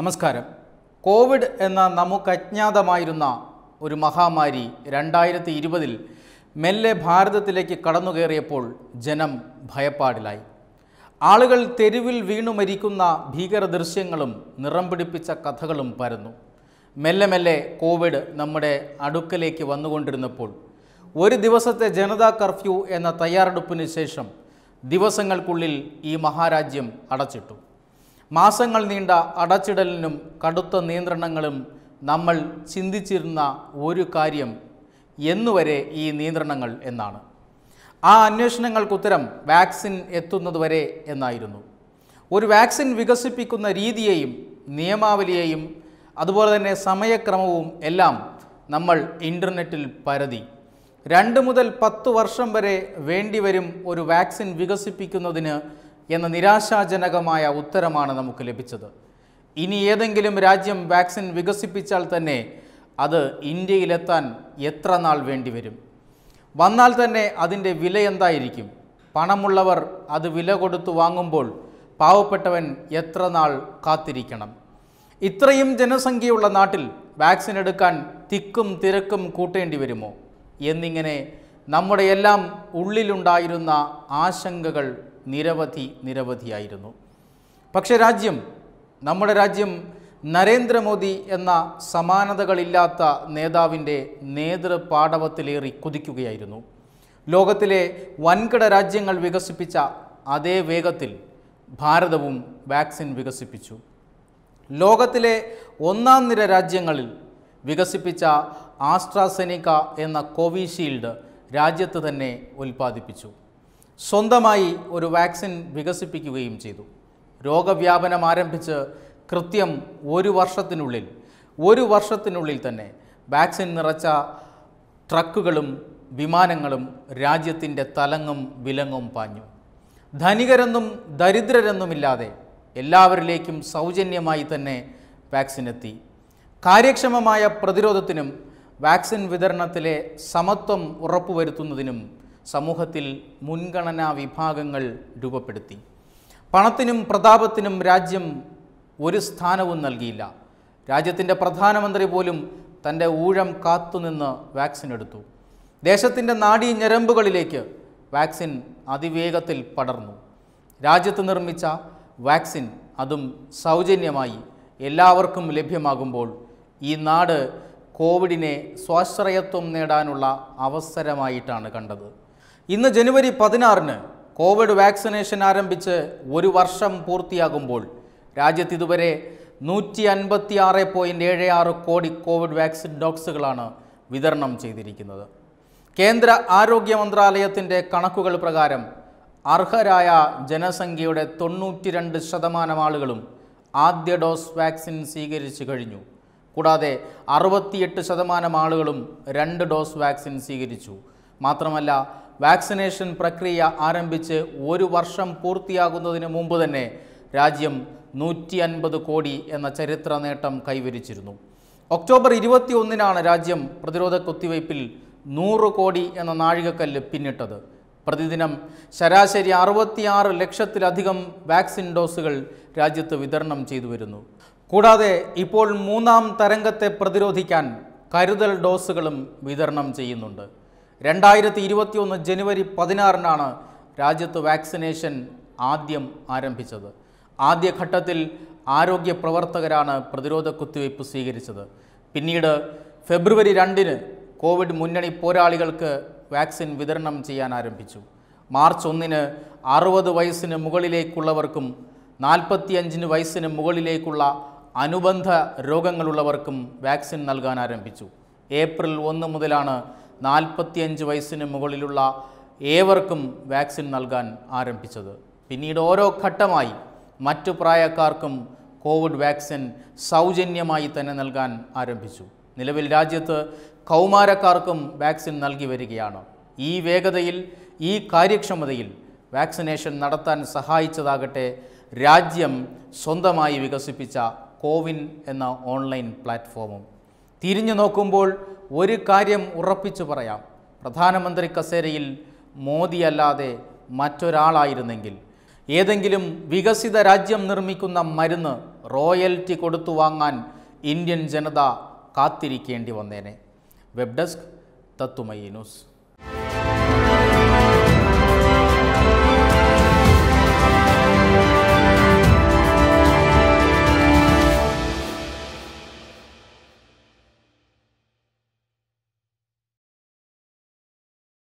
നമസ്കാരം. കോവിഡ് എന്ന നമുക്ക് അജ്ഞാതമായിരുന്ന ഒരു മഹാമാരി രണ്ടായിരത്തി ഇരുപതിൽ മെല്ലെ ഭാരതത്തിലേക്ക് കടന്നുകയറിയപ്പോൾ ജനം ഭയപ്പാടിലായി. ആളുകൾ തെരുവിൽ വീണു മരിക്കുന്ന ഭീകര ദൃശ്യങ്ങളും നിറം പിടിപ്പിച്ച കഥകളും പരന്നു. മെല്ലെ മെല്ലെ കോവിഡ് നമ്മുടെ അടുക്കലേക്ക് വന്നുകൊണ്ടിരുന്നപ്പോൾ ഒരു ദിവസത്തെ ജനതാ കർഫ്യൂ എന്ന തയ്യാറെടുപ്പിന് ശേഷം ദിവസങ്ങൾക്കുള്ളിൽ ഈ മഹാരാജ്യം അടച്ചിട്ടു. മാസങ്ങൾ നീണ്ട അടച്ചിടലിനും കടുത്ത നിയന്ത്രണങ്ങളും നമ്മൾ ചിന്തിച്ചിരുന്ന ഒരു കാര്യം എന്നുവരെ ഈ നിയന്ത്രണങ്ങൾ എന്നാണ്. ആ അന്വേഷണങ്ങൾക്കുത്തരം വാക്സിൻ എത്തുന്നതുവരെ എന്നായിരുന്നു. ഒരു വാക്സിൻ വികസിപ്പിക്കുന്ന രീതിയെയും നിയമാവലിയെയും അതുപോലെ തന്നെ സമയക്രമവും എല്ലാം നമ്മൾ ഇന്റർനെറ്റിൽ പരതി. രണ്ട് മുതൽ പത്ത് വർഷം വരെ വേണ്ടിവരും ഒരു വാക്സിൻ വികസിപ്പിക്കുന്നതിന് എന്ന നിരാശാജനകമായ ഉത്തരമാണ് നമുക്ക് ലഭിച്ചത്. ഇനി ഏതെങ്കിലും രാജ്യം വാക്സിൻ വികസിപ്പിച്ചാൽ തന്നെ അത് ഇന്ത്യയിലെത്താൻ എത്ര നാൾ വേണ്ടിവരും വന്നാൽ തന്നെ അതിന്റെ വില എന്തായിരിക്കും? പണമുള്ളവർ അത് വില കൊടുത്തു വാങ്ങുമ്പോൾ പാവപ്പെട്ടവൻ എത്ര നാൾ കാത്തിരിക്കണം? ഇത്രയും ജനസംഖ്യയുള്ള നാട്ടിൽ വാക്സിൻ എടുക്കാൻ തിക്കും തിരക്കും കൂട്ടേണ്ടി വരുമോ? എന്നിങ്ങനെ നമ്മുടെ എല്ലാം ഉള്ളിലുണ്ടായിരുന്ന ആശങ്കകൾ നിരവധി നിരവധിയായിരുന്നു. പക്ഷെ രാജ്യം നമ്മുടെ രാജ്യം നരേന്ദ്രമോദി എന്ന സമാനതകളില്ലാത്ത നേതാവിന്റെ നേതൃപാടവത്തിലേറി കുതിക്കുകയായിരുന്നു. ലോകത്തിലെ വൻകിട രാജ്യങ്ങൾ വികസിപ്പിച്ച അതേ വേഗത്തിൽ ഭാരതവും വാക്സിൻ വികസിപ്പിച്ചു. ലോകത്തിലെ ഒന്നാം നിര രാജ്യങ്ങളിൽ വികസിപ്പിച്ച ആസ്ട്രാസെനിക്ക എന്ന കോവിഷീൽഡ് രാജ്യത്ത് തന്നെ ഉൽപ്പാദിപ്പിച്ചു. സ്വന്തമായി ഒരു വാക്സിൻ വികസിപ്പിക്കുകയും ചെയ്തു. രോഗവ്യാപനം ആരംഭിച്ച് കൃത്യം ഒരു വർഷത്തിനുള്ളിൽ ഒരു വർഷത്തിനുള്ളിൽ തന്നെ വാക്സിൻ നിറച്ച ട്രക്കുകളും വിമാനങ്ങളും രാജ്യത്തിന്റെ തലങ്ങും വിലങ്ങും പാഞ്ഞു. ധനികരെന്നും ദരിദ്രരെന്നുമില്ലാതെ എല്ലാവരിലേക്കും സൗജന്യമായി തന്നെ വാക്സിൻ എത്തി കാര്യക്ഷമമായ പ്രതിരോധത്തിനും വാക്സിൻ വിതരണത്തിലെ സമത്വം ഉറപ്പുവരുത്തുന്നതിനും സമൂഹത്തിൽ മുൻഗണനാ വിഭാഗങ്ങൾ രൂപപ്പെടുത്തി. പണത്തിനും പ്രതാപത്തിനും രാജ്യം ഒരു സ്ഥാനവും നൽകിയില്ല. രാജ്യത്തിന്റെ പ്രധാനമന്ത്രി പോലും തന്റെ ഊഴം കാത്തുനിന്ന് വാക്സിൻ എടുത്തു. ദേശത്തിന്റെ നാഡീ ഞരമ്പുകളിലേക്ക് വാക്സിൻ അതിവേഗത്തിൽ പടർന്നു. രാജ്യത്ത് നിർമ്മിച്ച വാക്സിൻ അതും സൗജന്യമായി എല്ലാവർക്കും ലഭ്യമാകുമ്പോൾ ഈ നാട് കോവിഡിനെ സ്വാശ്രയത്വം നേടാനുള്ള അവസരമായിട്ടാണ് കണ്ടത്. ഇന്ന് ജനുവരി പതിനാറിന് കോവിഡ് വാക്സിനേഷൻ ആരംഭിച്ച് ഒരു വർഷം പൂർത്തിയാകുമ്പോൾ രാജ്യത്ത് ഇതുവരെ നൂറ്റി അൻപത്തി ആറ് പോയിന്റ് ഏഴ് ആറ് കോടി കോവിഡ് വാക്സിൻ ഡോക്സുകളാണ് വിതരണം ചെയ്തിരിക്കുന്നത്. കേന്ദ്ര ആരോഗ്യ മന്ത്രാലയത്തിന്റെ കണക്കുകൾ പ്രകാരം അർഹരായ ജനസംഖ്യയുടെ തൊണ്ണൂറ്റി രണ്ട് ശതമാനം ആളുകളും ആദ്യ ഡോസ് വാക്സിൻ സ്വീകരിച്ചു കഴിഞ്ഞു. കൂടാതെ അറുപത്തിയെട്ട് ശതമാനം ആളുകളും രണ്ട് ഡോസ് വാക്സിൻ സ്വീകരിച്ചു. മാത്രമല്ല വാക്സിനേഷൻ പ്രക്രിയ ആരംഭിച്ച് ഒരു വർഷം പൂർത്തിയാകുന്നതിന് മുമ്പ് തന്നെ രാജ്യം നൂറ്റി അൻപത് കോടി എന്ന ചരിത്ര നേട്ടം കൈവരിച്ചിരുന്നു. ഒക്ടോബർ ഇരുപത്തി ഒന്നിനാണ് രാജ്യം പ്രതിരോധ കുത്തിവയ്പിൽ നൂറ് കോടി എന്ന നാഴികക്കല്ല് പിന്നിട്ടത്. പ്രതിദിനം ശരാശരി അറുപത്തിയാറ് ലക്ഷത്തിലധികം വാക്സിൻ ഡോസുകൾ രാജ്യത്ത് വിതരണം ചെയ്തു വരുന്നു കൂടാതെ ഇപ്പോൾ മൂന്നാം തരംഗത്തെ പ്രതിരോധിക്കാൻ കരുതൽ ഡോസുകളും വിതരണം ചെയ്യുന്നുണ്ട്. രണ്ടായിരത്തി ഇരുപത്തിയൊന്ന് ജനുവരി പതിനാറിനാണ് രാജ്യത്ത് വാക്സിനേഷൻ ആദ്യം ആരംഭിച്ചത്. ആദ്യഘട്ടത്തിൽ ആരോഗ്യ പ്രവർത്തകരാണ് പ്രതിരോധ കുത്തിവയ്പ് സ്വീകരിച്ചത്. പിന്നീട് ഫെബ്രുവരി രണ്ടിന് കോവിഡ് മുന്നണി പോരാളികൾക്ക് വാക്സിൻ വിതരണം ചെയ്യാൻ ആരംഭിച്ചു. മാർച്ച് ഒന്നിന് അറുപത് വയസ്സിന് മുകളിലേക്കുള്ളവർക്കും നാൽപ്പത്തിയഞ്ചിന് വയസ്സിന് മുകളിലേക്കുള്ള അനുബന്ധ രോഗങ്ങളുള്ളവർക്കും വാക്സിൻ നൽകാൻ ആരംഭിച്ചു. ഏപ്രിൽ ഒന്ന് മുതലാണ് നാൽപ്പത്തിയഞ്ച് വയസ്സിന് മുകളിലുള്ള ഏവർക്കും വാക്സിൻ നൽകാൻ ആരംഭിച്ചത്. പിന്നീട് ഓരോ ഘട്ടമായി മറ്റു പ്രായക്കാർക്കും കോവിഡ് വാക്സിൻ സൗജന്യമായി തന്നെ നൽകാൻ ആരംഭിച്ചു. നിലവിൽ രാജ്യത്ത് കൗമാരക്കാർക്കും വാക്സിൻ നൽകി വരികയാണ്. ഈ വേഗതയിൽ ഈ കാര്യക്ഷമതയിൽ വാക്സിനേഷൻ നടത്താൻ സഹായിച്ചതാകട്ടെ രാജ്യം സ്വന്തമായി വികസിപ്പിച്ച കോവിൻ എന്ന ഓൺലൈൻ പ്ലാറ്റ്ഫോമും. തിരിഞ്ഞു നോക്കുമ്പോൾ ഒരു കാര്യം ഉറപ്പിച്ചു പറയാം. പ്രധാനമന്ത്രി കസേരയിൽ മോദിയല്ലാതെ മറ്റൊരാളായിരുന്നെങ്കിൽ. ഏതെങ്കിലും വികസിത രാജ്യം നിർമ്മിക്കുന്ന മരുന്ന് റോയൽറ്റി കൊടുത്തു വാങ്ങാൻ ഇന്ത്യൻ ജനത കാത്തിരിക്കേണ്ടി വന്നേനെ. വെബ് ഡെസ്ക് തത്തുമയി ന്യൂസ്.